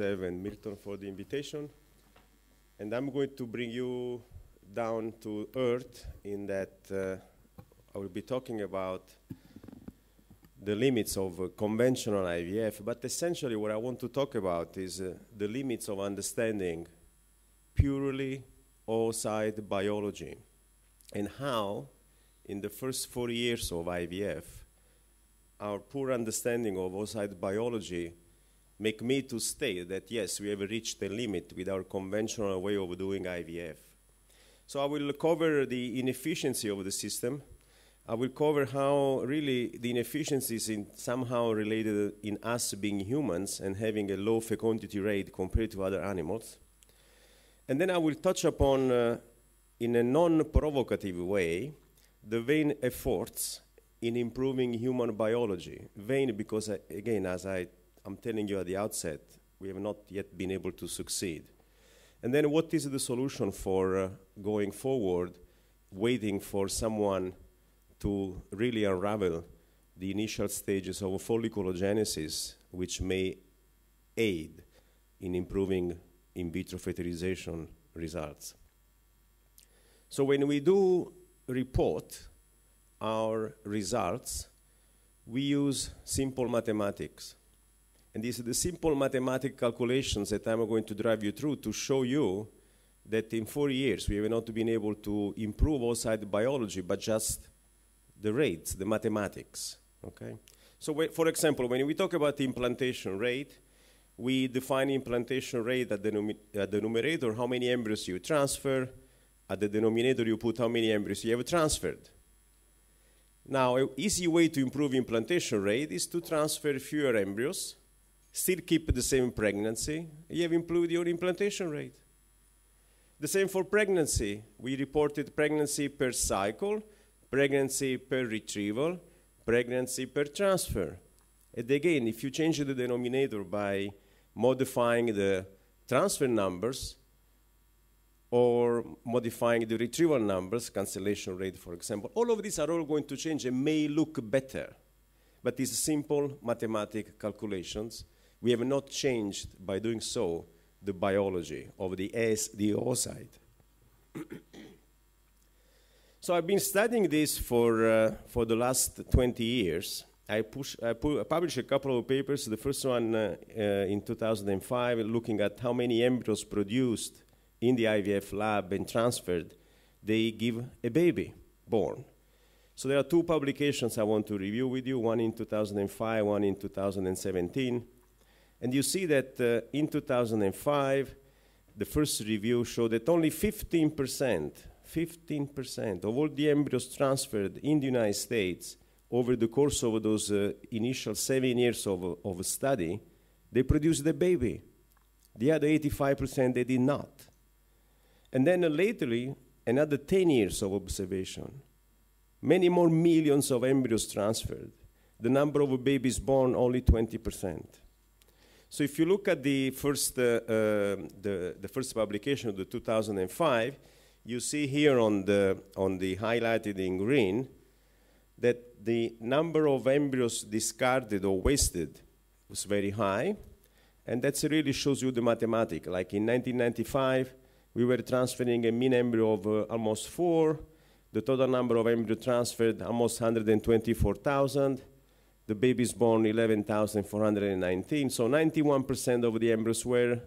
Zev and Milton for the invitation. And I'm going to bring you down to earth in that uh, I will be talking about the limits of uh, conventional IVF, but essentially what I want to talk about is uh, the limits of understanding purely oocyte biology and how in the first four years of IVF, our poor understanding of oocyte biology make me to state that yes, we have reached a limit with our conventional way of doing IVF. So I will cover the inefficiency of the system. I will cover how really the inefficiencies in somehow related in us being humans and having a low fecundity rate compared to other animals. And then I will touch upon, uh, in a non-provocative way, the vain efforts in improving human biology. Vain because, uh, again, as I I'm telling you at the outset, we have not yet been able to succeed. And then what is the solution for uh, going forward, waiting for someone to really unravel the initial stages of folliculogenesis, which may aid in improving in vitro fertilization results. So when we do report our results, we use simple mathematics. And these are the simple mathematical calculations that I'm going to drive you through to show you that in four years we have not been able to improve oocyte biology, but just the rates, the mathematics. Okay? So, for example, when we talk about the implantation rate, we define implantation rate at the, at the numerator, how many embryos you transfer. At the denominator, you put how many embryos you have transferred. Now, an easy way to improve implantation rate is to transfer fewer embryos still keep the same pregnancy, you have improved your implantation rate. The same for pregnancy. We reported pregnancy per cycle, pregnancy per retrieval, pregnancy per transfer. And again, if you change the denominator by modifying the transfer numbers or modifying the retrieval numbers, cancellation rate, for example, all of these are all going to change and may look better. But these simple mathematical calculations we have not changed by doing so the biology of the S, the so I've been studying this for, uh, for the last 20 years. I, push, I, pu published a couple of papers. The first one uh, uh, in 2005, looking at how many embryos produced in the IVF lab and transferred, they give a baby born. So there are two publications I want to review with you, one in 2005, one in 2017. And you see that uh, in 2005, the first review showed that only 15%, 15% of all the embryos transferred in the United States over the course of those uh, initial seven years of, of study, they produced a baby. The other 85% they did not. And then lately, another 10 years of observation, many more millions of embryos transferred. The number of babies born only 20 percent. So if you look at the first, uh, uh, the, the first publication of the 2005, you see here on the, on the highlighted in green that the number of embryos discarded or wasted was very high. And that really shows you the mathematics. Like in 1995, we were transferring a mean embryo of uh, almost four. The total number of embryos transferred, almost 124,000 the babies born 11,419. So 91% of the embryos were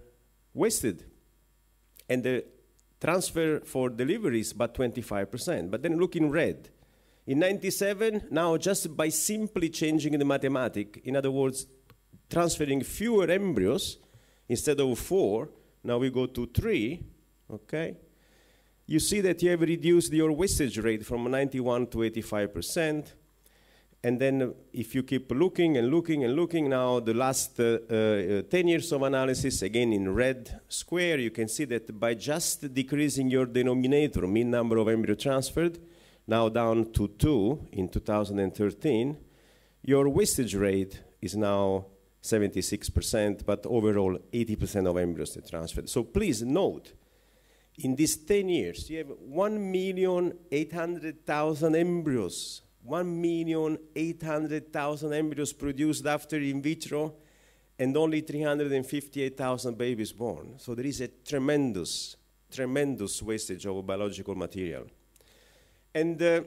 wasted. And the transfer for deliveries but 25%. But then look in red. In 97, now just by simply changing the mathematics, in other words, transferring fewer embryos instead of four, now we go to three, okay? You see that you have reduced your wastage rate from 91 to 85 percent. And then if you keep looking and looking and looking now, the last uh, uh, 10 years of analysis, again in red square, you can see that by just decreasing your denominator, mean number of embryo transferred, now down to 2 in 2013, your wastage rate is now 76%, but overall 80% of embryos are transferred. So please note, in these 10 years, you have 1,800,000 embryos. 1,800,000 embryos produced after in vitro and only 358,000 babies born. So there is a tremendous, tremendous wastage of biological material. And uh,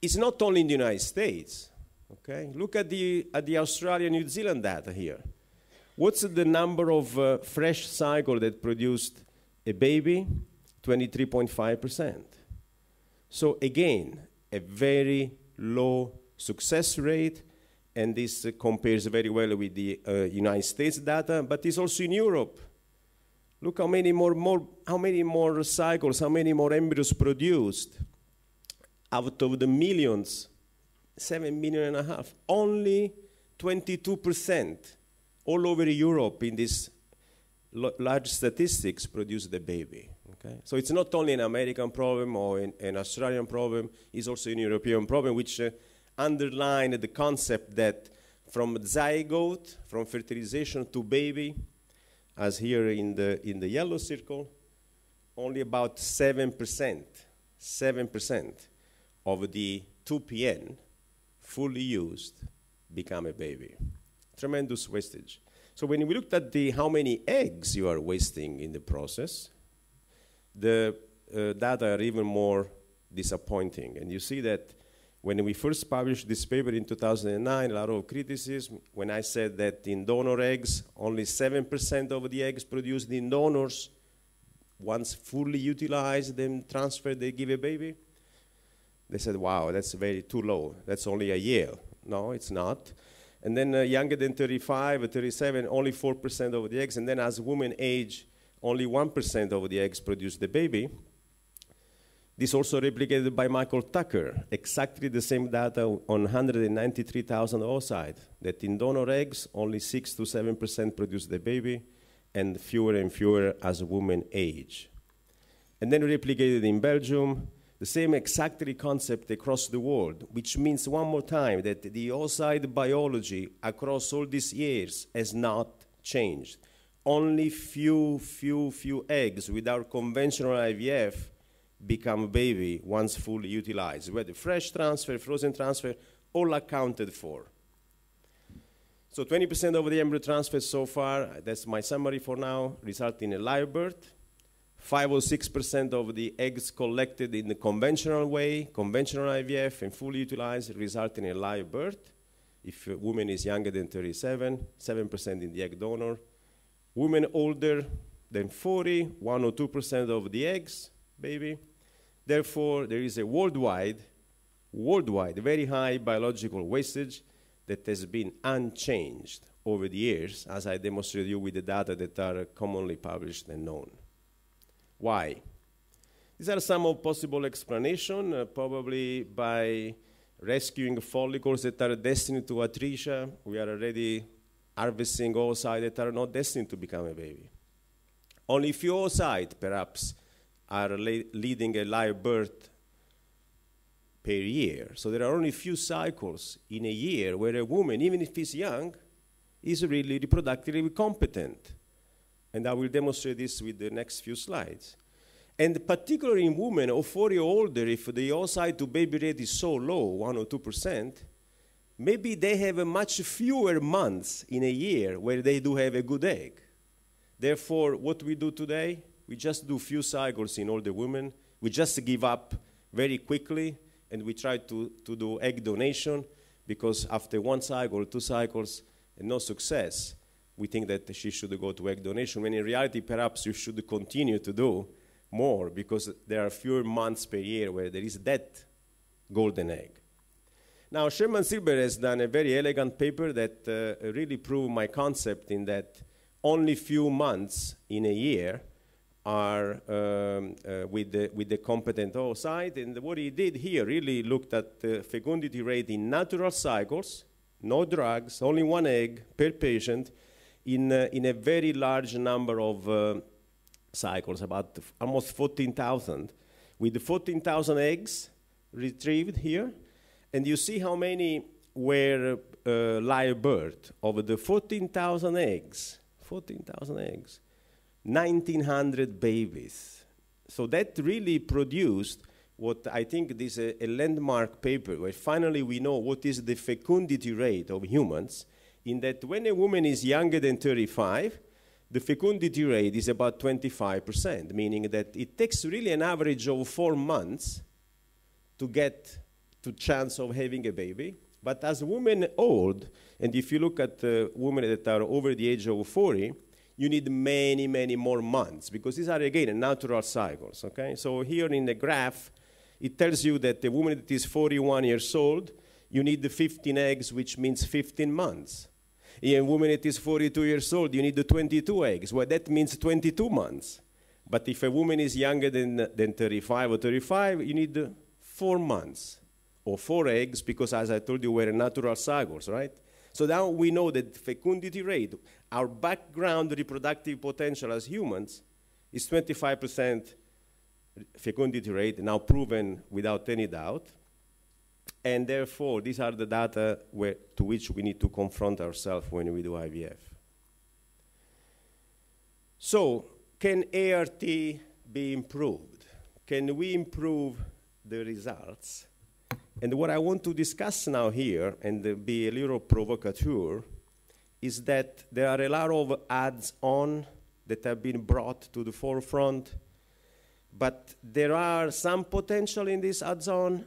it's not only in the United States. Okay, look at the, at the Australia New Zealand data here. What's the number of uh, fresh cycle that produced a baby? 23.5%. So again, a very low success rate, and this uh, compares very well with the uh, United States data, but it's also in Europe. Look how many more, more, how many more cycles, how many more embryos produced out of the millions, seven million and a half, only 22% all over Europe in these large statistics produce the baby. Okay? So it's not only an American problem or an, an Australian problem, it's also an European problem, which uh, underline the concept that from zygote, from fertilization to baby, as here in the, in the yellow circle, only about 7%, 7% of the 2PN fully used become a baby. Tremendous wastage. So when we looked at the how many eggs you are wasting in the process, the uh, data are even more disappointing. And you see that when we first published this paper in 2009, a lot of criticism when I said that in donor eggs, only 7% of the eggs produced in donors, once fully utilized and transferred, they give a baby. They said, wow, that's very too low. That's only a year. No, it's not. And then uh, younger than 35 37, only 4% of the eggs. And then as women age, only 1% of the eggs produce the baby. This also replicated by Michael Tucker, exactly the same data on 193,000 oocytes, that in donor eggs, only 6 to 7% produce the baby, and fewer and fewer as women age. And then replicated in Belgium, the same exactly concept across the world, which means one more time that the oocyte biology across all these years has not changed only few, few, few eggs with our conventional IVF become baby once fully utilized, whether fresh transfer, frozen transfer, all accounted for. So 20% of the embryo transfer so far, that's my summary for now, result in a live birth. 5 or 6% of the eggs collected in the conventional way, conventional IVF, and fully utilized result in a live birth. If a woman is younger than 37, 7% in the egg donor, Women older than 40, 1 or 2% of the eggs, baby. Therefore, there is a worldwide, worldwide, very high biological wastage that has been unchanged over the years, as I demonstrated you with the data that are commonly published and known. Why? These are some of possible explanations, uh, probably by rescuing follicles that are destined to atresia. We are already harvesting oocytes that are not destined to become a baby. Only few oocytes, perhaps, are leading a live birth per year. So there are only few cycles in a year where a woman, even if she's young, is really reproductively competent. And I will demonstrate this with the next few slides. And particularly in women of 40 or older, if the oocyte to baby rate is so low, 1 or 2 percent, maybe they have a much fewer months in a year where they do have a good egg. Therefore, what we do today, we just do few cycles in all the women. We just give up very quickly, and we try to, to do egg donation because after one cycle, two cycles, and no success, we think that she should go to egg donation. When in reality, perhaps you should continue to do more because there are fewer months per year where there is that golden egg. Now, Sherman Silber has done a very elegant paper that uh, really proved my concept in that only few months in a year are um, uh, with, the, with the competent oocyte. And what he did here really looked at the fecundity rate in natural cycles, no drugs, only one egg per patient, in, uh, in a very large number of uh, cycles, about almost 14,000. With 14,000 eggs retrieved here, and you see how many were uh, live birth. Of the 14,000 eggs, 14,000 eggs, 1,900 babies so that really produced what I think is a, a, landmark paper where finally we know what is the fecundity rate of humans. In that, when a woman is younger than 35, the fecundity rate is about 25%, meaning that it takes really an average of four months to get to chance of having a baby. But as women old, and if you look at uh, women that are over the age of 40, you need many, many more months because these are, again, natural cycles, okay? So here in the graph, it tells you that a woman that is 41 years old, you need the 15 eggs, which means 15 months. A woman that is 42 years old, you need the 22 eggs. Well, that means 22 months. But if a woman is younger than, than 35 or 35, you need four months or four eggs because, as I told you, we're natural cycles, right? So now we know that fecundity rate, our background reproductive potential as humans, is 25% fecundity rate, now proven without any doubt. And therefore, these are the data where, to which we need to confront ourselves when we do IVF. So, can ART be improved? Can we improve the results? And what I want to discuss now here, and be a little provocateur, is that there are a lot of ads on that have been brought to the forefront, but there are some potential in this ads on.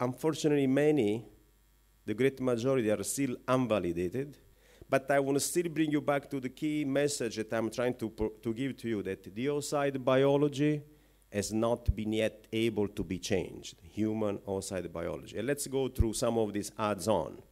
Unfortunately, many, the great majority, are still unvalidated. But I want to still bring you back to the key message that I'm trying to, to give to you that the oocyte biology has not been yet able to be changed, human oocyte biology. And let's go through some of these adds-on.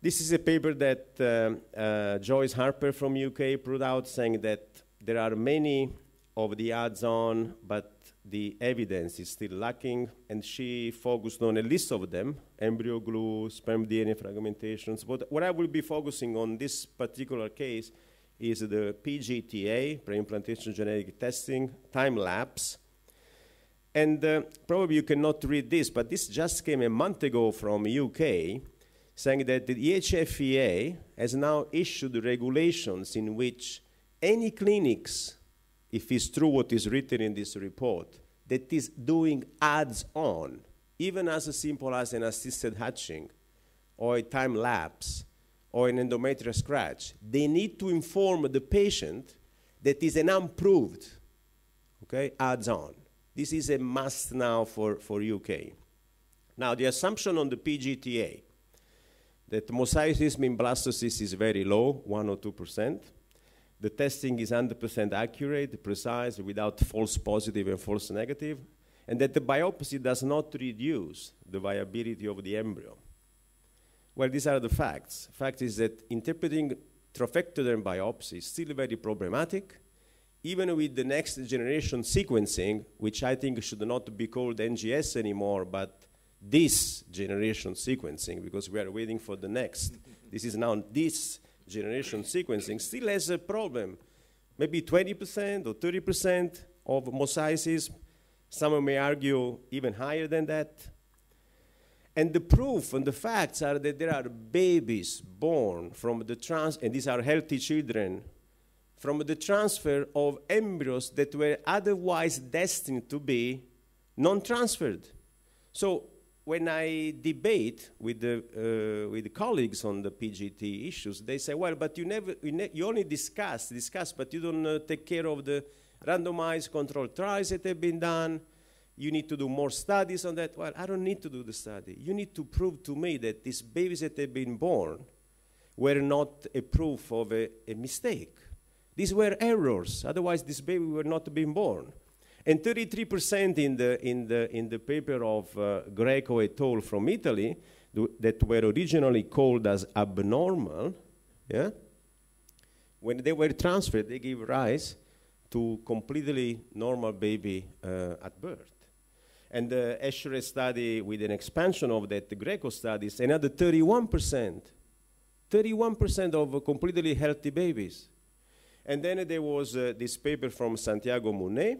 This is a paper that uh, uh, Joyce Harper from UK put out saying that there are many of the adds-on, but the evidence is still lacking, and she focused on a list of them, embryo glue, sperm DNA fragmentations. But what I will be focusing on this particular case is the PGTA, pre-implantation genetic testing, time lapse. And uh, probably you cannot read this, but this just came a month ago from UK, saying that the HFEA has now issued regulations in which any clinics, if it's true what is written in this report, that is doing ads on, even as simple as an assisted hatching or a time lapse, or an endometrial scratch, they need to inform the patient that is an unproved, okay, adds on. This is a must now for, for UK. Now, the assumption on the PGTA that mosaicism in blastocysts is very low, 1 or 2%. The testing is 100% accurate, precise, without false positive and false negative, and that the biopsy does not reduce the viability of the embryo. Well, these are the facts. Fact is that interpreting trophectoderm biopsy is still very problematic, even with the next generation sequencing, which I think should not be called NGS anymore, but this generation sequencing, because we are waiting for the next. this is now this generation sequencing, still has a problem. Maybe 20% or 30% of mosaicism. Some may argue even higher than that. And the proof and the facts are that there are babies born from the trans, and these are healthy children, from the transfer of embryos that were otherwise destined to be non-transferred. So when I debate with the, uh, with the colleagues on the PGT issues, they say, well, but you, never, you, ne you only discuss, discuss, but you don't uh, take care of the randomized controlled trials that have been done, you need to do more studies on that. Well, I don't need to do the study. You need to prove to me that these babies that have been born were not a proof of a, a mistake. These were errors. Otherwise, this baby would not been born. And 33% in the, in the, in the paper of uh, Greco et al. from Italy that were originally called as abnormal, yeah, when they were transferred, they gave rise to completely normal baby uh, at birth. And the Escher study with an expansion of that, the Greco studies, another 31%. 31% of completely healthy babies. And then there was uh, this paper from Santiago Munné,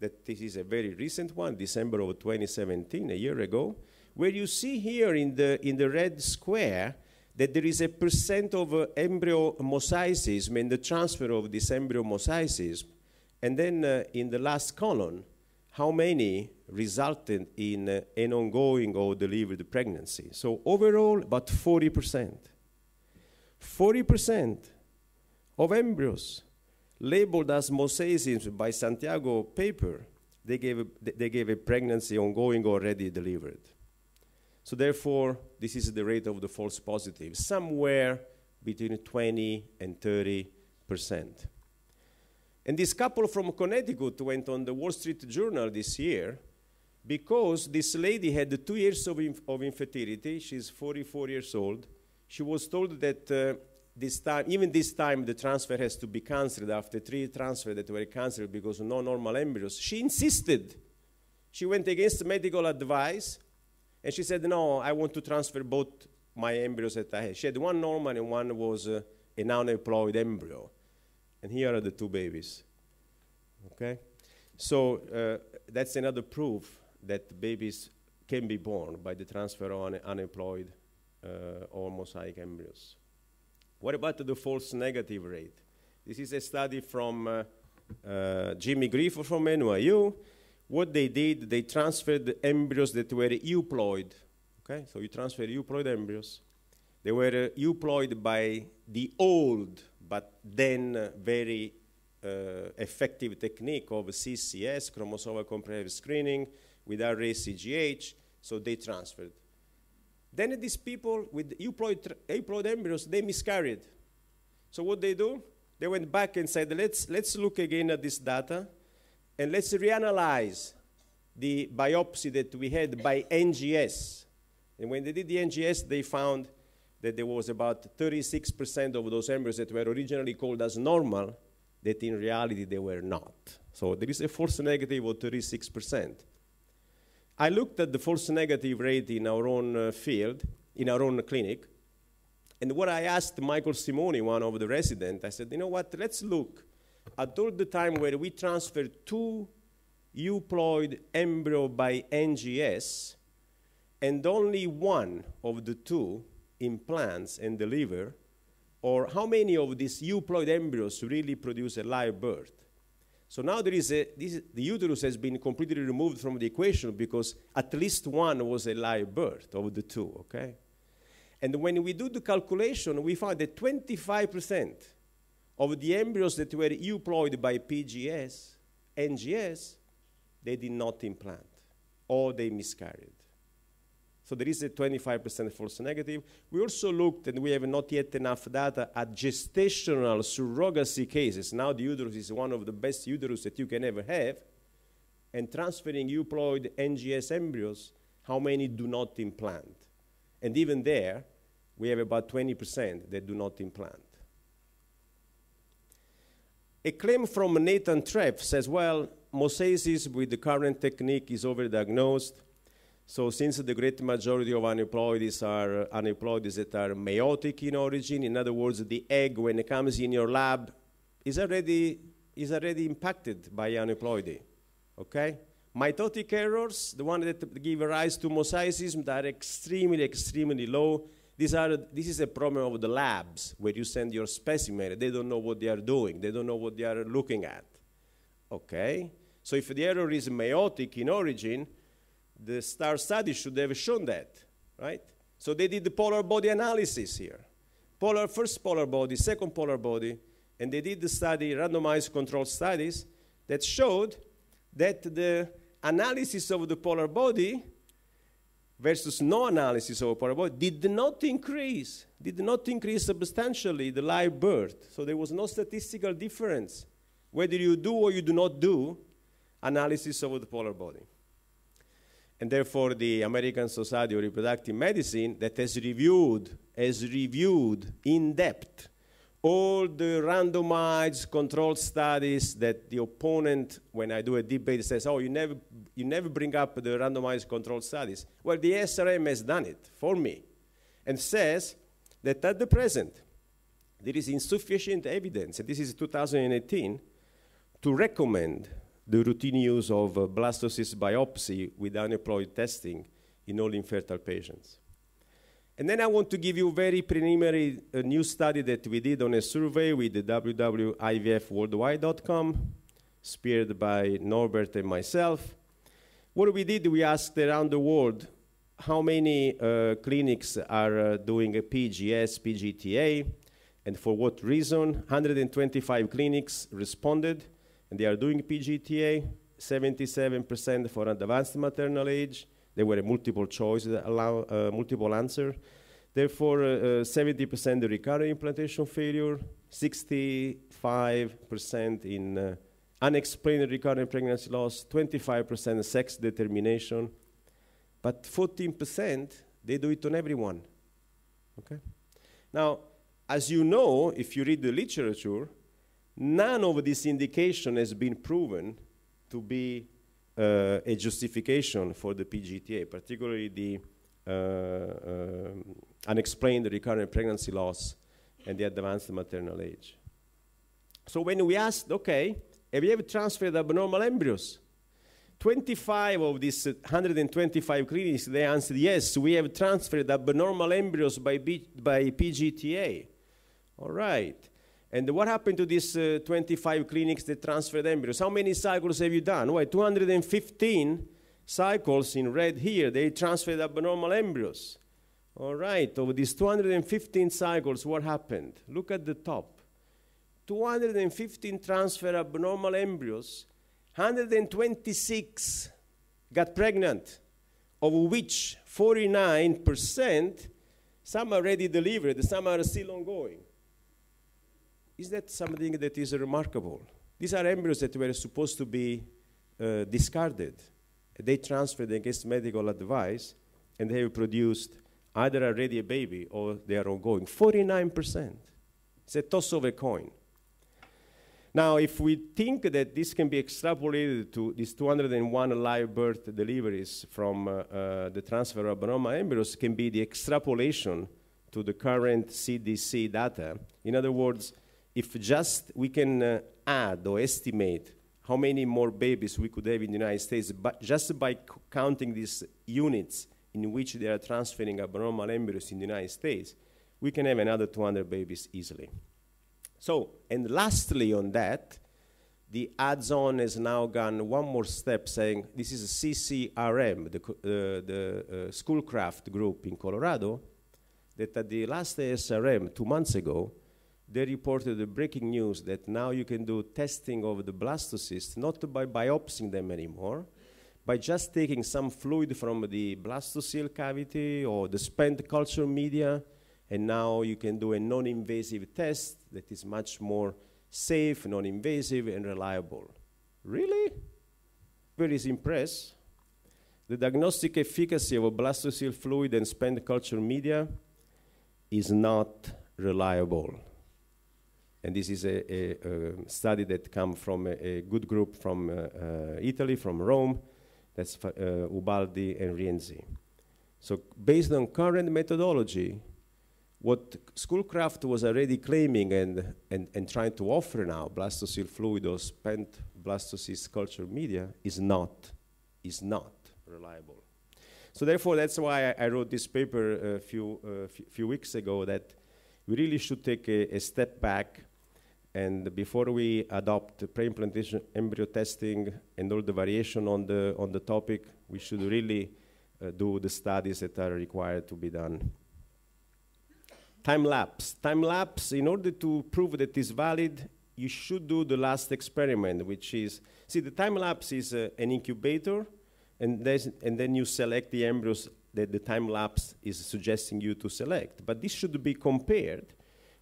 that this is a very recent one, December of 2017, a year ago, where you see here in the, in the red square that there is a percent of uh, embryo mosaicism and the transfer of this embryo mosaicism And then uh, in the last column, how many resulted in uh, an ongoing or delivered pregnancy. So overall, about 40%. 40% of embryos labeled as mosaicism by Santiago paper, they gave, a, they gave a pregnancy ongoing already delivered. So therefore, this is the rate of the false positives, somewhere between 20 and 30 percent. And this couple from Connecticut went on the Wall Street Journal this year because this lady had two years of, inf- of infertility. She's 44 years old. She was told that uh, this time, even this time, the transfer has to be cancelled after three transfers that were cancelled because no normal embryos. She insisted. She went against medical advice and she said, No, I want to transfer both my embryos that I had. She had one normal and one was uh, an aneuploid embryo. And here are the two babies. Okay? So uh, that's another proof that babies can be born by the transfer of un- aneuploid uh, or mosaic embryos. What about the false negative rate? This is a study from uh, uh, Jamie Grifo from NYU. What they did, they transferred the embryos that were euploid. Okay, so you transfer euploid embryos. They were uh, euploid by the old but then uh, very uh, effective technique of CCS, chromosomal comprehensive screening, without array CGH, so they transferred. Then these people with euploid, euploid embryos, they miscarried. So what they do? They went back and said, let's, let's look again at this data and let's reanalyze the biopsy that we had by NGS. And when they did the NGS, they found that there was about 36% of those embryos that were originally called as normal, that in reality they were not. So there is a false negative of 36%. I looked at the false negative rate in our own uh, field, in our own clinic, and what I asked Michael Simoni, one of the residents, I said, you know what, let's look at all the time where we transferred two euploid embryo by NGS, and only one of the two implants and deliver, or how many of these euploid embryos really produce a live birth. So now there is a, this, the uterus has been completely removed from the equation because at least one was a live birth of the two, okay? And when we do the calculation, we find that 25% of the embryos that were euploid by PGS, NGS, they did not implant, or they miscarried. So there is a 25% false negative. We also looked, and we have not yet enough data, at gestational surrogacy cases. Now the uterus is one of the best uterus that you can ever have. And transferring euploid NGS embryos, how many do not implant? And even there, we have about 20% that do not implant. A claim from Nathan Treff says, well, mosaicism with the current technique is overdiagnosed so since the great majority of aneuploidies are aneuploidies that are meiotic in origin, in other words, the egg when it comes in your lab is already, is already impacted by aneuploidy, okay? Mitotic errors, the one that give rise to mosaicism, that are extremely, extremely low. These are, this is a problem of the labs where you send your specimen. They don't know what they are doing. They don't know what they are looking at. Okay? So if the error is meiotic in origin, the STAR study should have shown that, right? So they did the polar body analysis here. Polar, first polar body, second polar body, and they did the study, randomized control studies, that showed that the analysis of the polar body versus no analysis of polar body did not increase, did not increase substantially the live birth. So there was no statistical difference whether you do or you do not do analysis of the polar body and therefore the American Society of Reproductive Medicine that has reviewed, has reviewed in depth all the randomized controlled studies that the opponent, when I do a debate, says, oh, you never, you never bring up the randomized controlled studies. Well, the SRM has done it for me and says that at the present, there is insufficient evidence, and this is 2018, to recommend the routine use of uh, blastocyst biopsy with aneuploid testing in all infertile patients. And then I want to give you a very preliminary uh, new study that we did on a survey with the www.ivfworldwide.com. speared by Norbert and myself. What we did, we asked around the world how many uh, clinics are uh, doing a PGS, PGTA, and for what reason. 125 clinics responded, and they are doing PGTA, 77% for advanced maternal age. There were multiple choices, allow uh, multiple answer. Therefore, 70% uh, recurrent implantation failure, 65% in uh, unexplained recurrent pregnancy loss, 25% sex determination, but 14% they do it on everyone. Okay? Now, as you know, if you read the literature, none of this indication has been proven to be uh, a justification for the PGTA, particularly the uh, uh, unexplained recurrent pregnancy loss and the advanced maternal age. So when we asked, okay, have you ever transferred abnormal embryos? 25 of these 125 clinics, they answered yes, we have transferred abnormal embryos by, B, by PGTA. All right. And what happened to these uh, 25 clinics that transferred embryos? How many cycles have you done? Well, 215 cycles in red here, they transferred abnormal embryos. All right, over these 215 cycles, what happened? Look at the top. 215 transfer abnormal embryos, 126 got pregnant, of which 49%, some are already delivered, some are still ongoing. Is that something that is remarkable? These are embryos that were supposed to be uh, discarded. They transferred against medical advice, and they have produced either already a baby or they are ongoing. 49%. It's a toss of a coin. Now, if we think that this can be extrapolated to these 201 live birth deliveries from uh, uh, the transfer of abnormal embryos, can be the extrapolation to the current CDC data. In other words, if just we can uh, add or estimate how many more babies we could have in the United States, but just by counting these units in which they are transferring abnormal embryos in the United States, we can have another 200 babies easily. So, and lastly on that, the adds-on has now gone one more step saying this is a CCRM, the, uh, the uh, Schoolcraft group in Colorado, that at the last ASRM two months ago, they reported the breaking news that now you can do testing of the blastocysts not by biopsying them anymore, by just taking some fluid from the blastocele cavity or the spent culture media, and now you can do a non-invasive test that is much more safe, non-invasive, and reliable. Really? Very impressed. The diagnostic efficacy of a blastocele fluid and spent culture media is not reliable. And this is a, a, a study that comes from a, a, good group from uh, uh, Italy, from Rome, that's uh, Ubaldi and Rienzi. So based on current methodology, what Schoolcraft was already claiming and, and, and trying to offer now, blastocyst fluid or spent blastocyst culture media, is not, is not reliable. So therefore, that's why I, wrote this paper a few, uh, few weeks ago that we really should take a, a step back and before we adopt pre-implantation embryo testing and all the variation on the, on the topic, we should really uh, do the studies that are required to be done. Time lapse. Time lapse, in order to prove that it's valid, you should do the last experiment, which is, see, the time lapse is uh, an incubator, and, and then you select the embryos that the time lapse is suggesting you to select. But this should be compared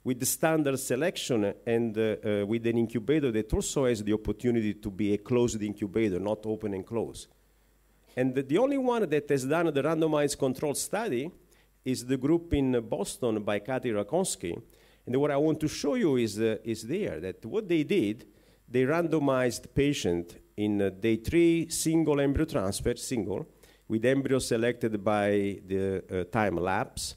with the standard selection and uh, uh, with an incubator that also has the opportunity to be a closed incubator, not open and closed. And the, the only one that has done the randomized control study is the group in Boston by Kathy Racowsky. And what I want to show you is, uh, is there, that what they did, they randomized patient in uh, day three, single embryo transfer, single, with embryo selected by the uh, time lapse,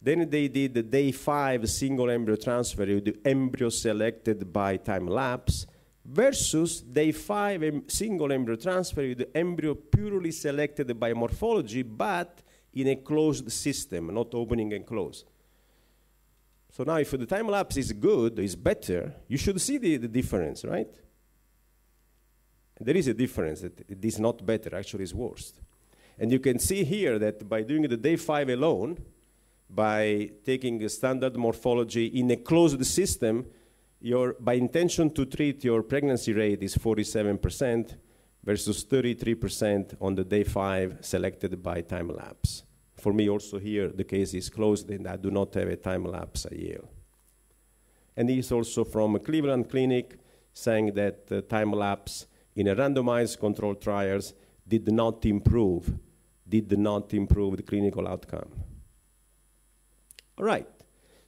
then they did the day five single embryo transfer with the embryo selected by time lapse versus day five em single embryo transfer with the embryo purely selected by morphology but in a closed system, not opening and close. So now if the time lapse is good, is better, you should see the, the difference, right? There is a difference. That it is not better, actually, it's worse. And you can see here that by doing the day five alone, by taking a standard morphology in a closed system, your, by intention to treat, your pregnancy rate is 47% versus 33% on the day five selected by time lapse. For me, also here, the case is closed and I do not have a time lapse at Yale. And he's also from Cleveland Clinic saying that uh, time lapse in a randomized controlled trials did not improve, did not improve the clinical outcome. All right.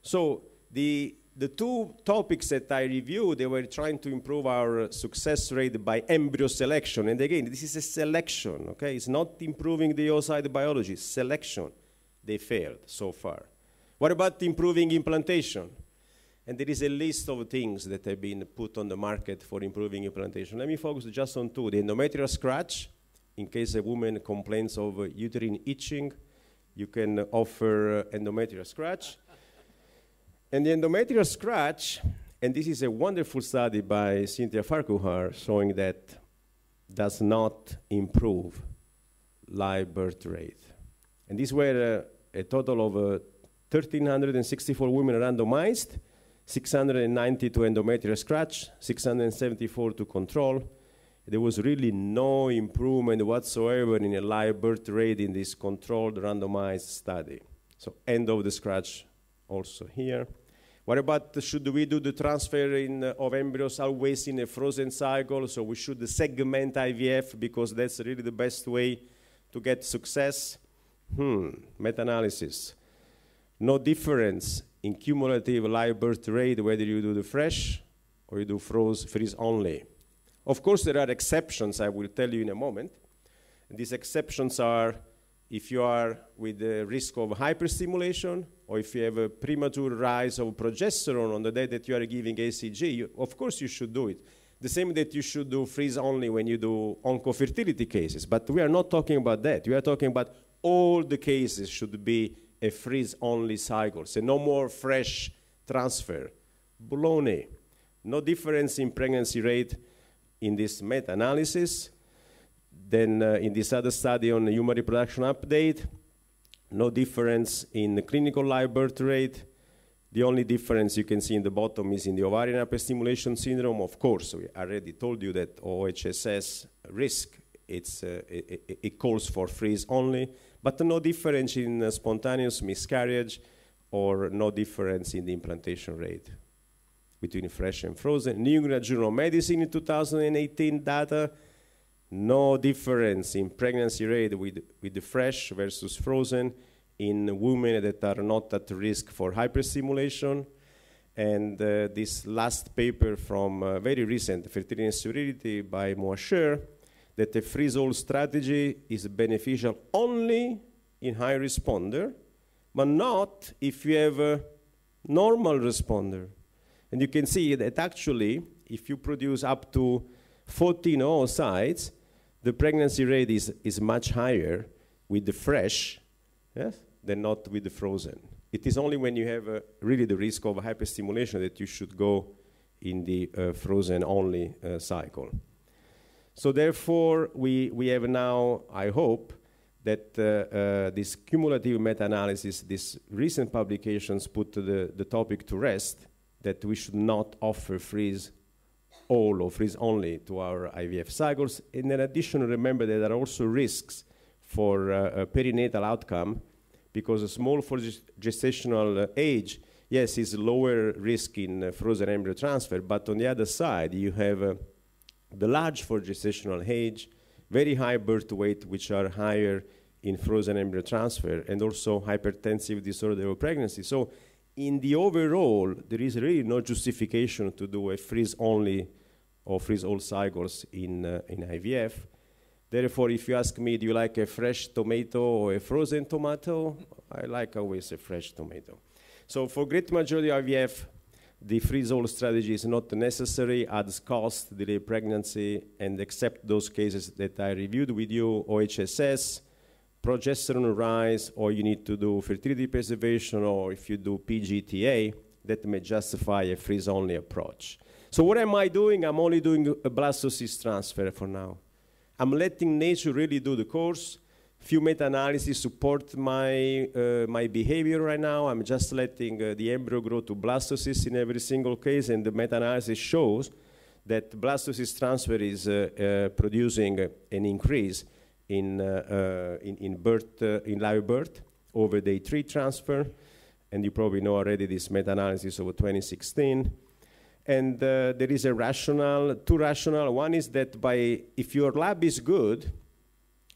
So the the two topics that I reviewed, they were trying to improve our success rate by embryo selection. And again, this is a selection, okay? It's not improving the oocyte biology, selection. They failed so far. What about improving implantation? And there is a list of things that have been put on the market for improving implantation. Let me focus just on two. The endometrial scratch, in case a woman complains of uterine itching, you can offer endometrial scratch. And the endometrial scratch, and this is a wonderful study by Cynthia Farquhar showing that does not improve live birth rate. And these were uh, a total of uh, 1,364 women randomized, 690 to endometrial scratch, 674 to control. There was really no improvement whatsoever in a live birth rate in this controlled randomized study. So end of the scratch also here. What about should we do the transfer in, uh, of embryos always in a frozen cycle? So we should segment IVF because that's really the best way to get success. Hmm, meta-analysis. No difference in cumulative live birth rate whether you do the fresh or you do froze freeze only. Of course, there are exceptions, I will tell you in a moment. And these exceptions are if you are with the risk of hyperstimulation or if you have a premature rise of progesterone on the day that you are giving HCG, you, of course you should do it. The same that you should do freeze only when you do oncofertility cases. But we are not talking about that. We are talking about all the cases should be a freeze only cycle. So no more fresh transfer. Baloney. No difference in pregnancy rate in this meta analysis. Then uh, in this other study on the human reproduction update, no difference in the clinical live birth rate. The only difference you can see in the bottom is in the ovarian hyperstimulation syndrome. Of course, we already told you that OHSS risk, it's, uh, it, it, calls for freeze only, but no difference in uh, spontaneous miscarriage or no difference in the implantation rate between fresh and frozen. New England Journal of Medicine in 2018 data no difference in pregnancy rate with, with the fresh versus frozen in women that are not at risk for hyperstimulation. And uh, this last paper from uh, very recent, Fertility and Sterility by Moasher, that the freeze-all strategy is beneficial only in high responder, but not if you have a normal responder. And you can see that actually, if you produce up to 14 oocytes, the pregnancy rate is, is much higher with the fresh yes, than not with the frozen. It is only when you have uh, really the risk of hyperstimulation that you should go in the uh, frozen only uh, cycle. So therefore, we, we have now, I hope, that uh, uh, this cumulative meta-analysis, these recent publications put the, the topic to rest, that we should not offer freeze all or freeze only to our IVF cycles. In addition, remember that there are also risks for uh, perinatal outcome because a small for gestational uh, age, yes, is lower risk in uh, frozen embryo transfer, but on the other side, you have uh, the large for gestational age, very high birth weight, which are higher in frozen embryo transfer, and also hypertensive disorder of pregnancy. So in the overall, there is really no justification to do a freeze-only or freeze all cycles in, uh, in IVF. Therefore, if you ask me, do you like a fresh tomato or a frozen tomato? I like always a fresh tomato. So for great majority of IVF, the freeze-all strategy is not necessary, adds cost, delay pregnancy, and except those cases that I reviewed with you, OHSS, progesterone rise, or you need to do fertility preservation, or if you do PGTA, that may justify a freeze-only approach. So what am I doing? I'm only doing a blastocyst transfer for now. I'm letting nature really do the course. Few meta-analyses support my, uh, my behavior right now. I'm just letting uh, the embryo grow to blastocyst in every single case, and the meta-analysis shows that blastocyst transfer is uh, uh producing an increase in, uh, uh, in, in, birth, in live birth over day three transfer. And you probably know already this meta-analysis of 2016. And uh, there is a rationale, two rationale. One is that by if your lab is good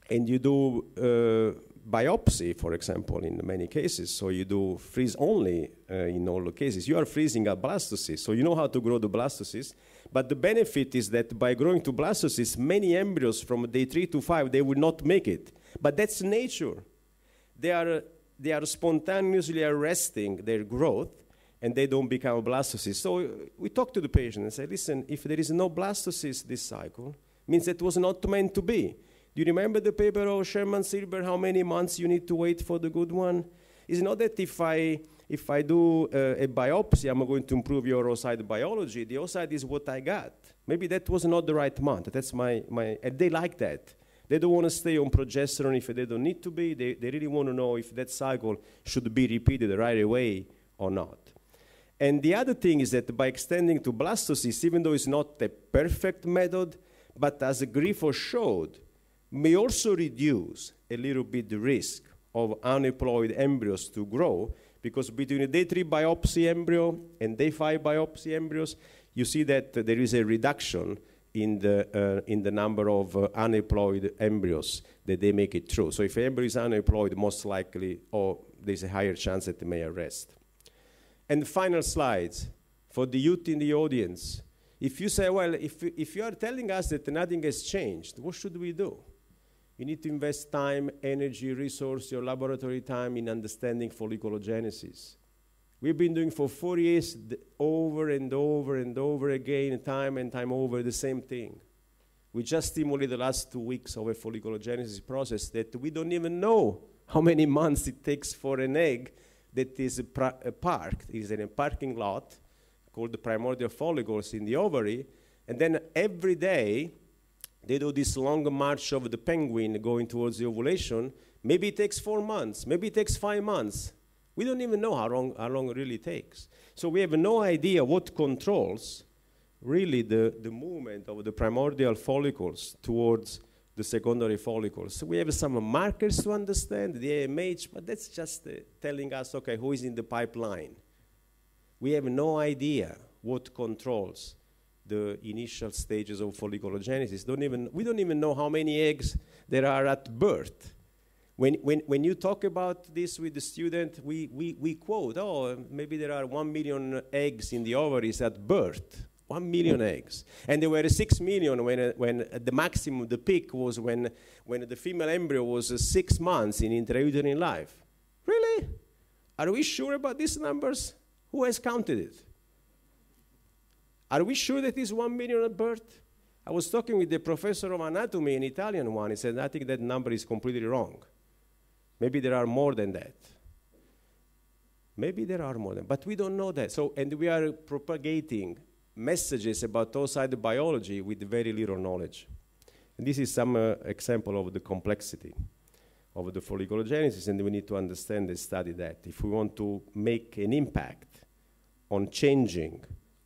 and you do uh, biopsy, for example, in many cases, so you do freeze only uh, in all the cases, you are freezing a blastocyst, so you know how to grow the blastocyst. But the benefit is that by growing to blastocyst, many embryos from day three to five, they will not make it. But that's nature. They are, they are spontaneously arresting their growth and they don't become blastocysts. So uh, we talk to the patient and say, listen, if there is no blastocyst this cycle, means it was not meant to be. Do you remember the paper of Sherman Silber, how many months you need to wait for the good one? It's not that if I, if I do uh, a biopsy, I'm going to improve your oocyte biology. The oocyte is what I got. Maybe that was not the right month. That's my, my and they like that. They don't want to stay on progesterone if they don't need to be. They, they really want to know if that cycle should be repeated right away or not. And the other thing is that by extending to blastocysts, even though it's not a perfect method, but as Grifo showed, may also reduce a little bit the risk of aneuploid embryos to grow, because between a day 3 biopsy embryo and day 5 biopsy embryos, you see that there is a reduction in the, uh, in the number of uh, aneuploid embryos that they make it through. So if an embryo is aneuploid, most likely, or there's a higher chance that it may arrest. And the final slides for the youth in the audience. If you say, well, if, if you are telling us that nothing has changed, what should we do? You need to invest time, energy, resource, your laboratory time in understanding folliculogenesis. We've been doing for four years over and over and over again, time and time over, the same thing. We just stimulated the last two weeks of a folliculogenesis process that we don't even know how many months it takes for an egg that is uh, parked, is in a parking lot called the primordial follicles in the ovary, and then every day they do this long march of the penguin going towards the ovulation. Maybe it takes four months, maybe it takes five months. We don't even know how long, how long it really takes. So we have no idea what controls really the, the movement of the primordial follicles towards the secondary follicles. So we have some markers to understand, the AMH, but that's just uh, telling us, okay, who is in the pipeline. We have no idea what controls the initial stages of folliculogenesis. Don't even, we don't even know how many eggs there are at birth. When, when, when you talk about this with the student, we, we, we quote, oh, maybe there are one million eggs in the ovaries at birth. One million eggs. And there were six million when, when the maximum, the peak was when, when the female embryo was six months in intrauterine life. Really? Are we sure about these numbers? Who has counted it? Are we sure that it's one million at birth? I was talking with the professor of anatomy, an Italian one. He said, I think that number is completely wrong. Maybe there are more than that. Maybe there are more than, but we don't know that. So, and we are propagating messages about oocyte biology with very little knowledge. And this is some uh, example of the complexity of the folliculogenesis, and we need to understand and study that. If we want to make an impact on changing,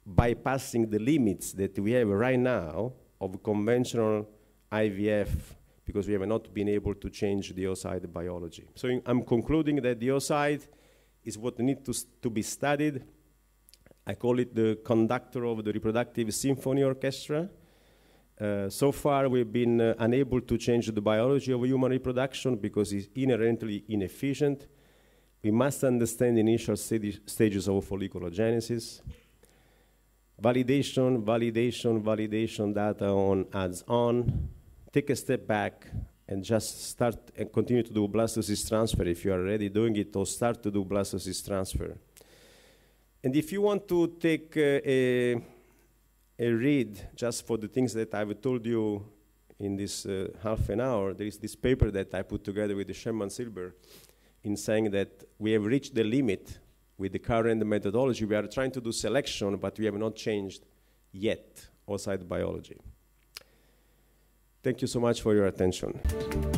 bypassing the limits that we have right now of conventional IVF, because we have not been able to change the oocyte biology. So I'm concluding that the oocyte is what needs to, to be studied I call it the conductor of the reproductive symphony orchestra. Uh, so far, we've been uh, unable to change the biology of human reproduction because it's inherently inefficient. We must understand the initial stages of folliculogenesis. Validation, validation, validation data on adds on. Take a step back and just start and continue to do blastocyst transfer if you are already doing it, or start to do blastocyst transfer. And if you want to take uh, a, a read just for the things that I've told you in this uh, half an hour, there is this paper that I put together with the Sherman Silber in saying that we have reached the limit with the current methodology, we are trying to do selection, but we have not changed yet oocyte biology. Thank you so much for your attention.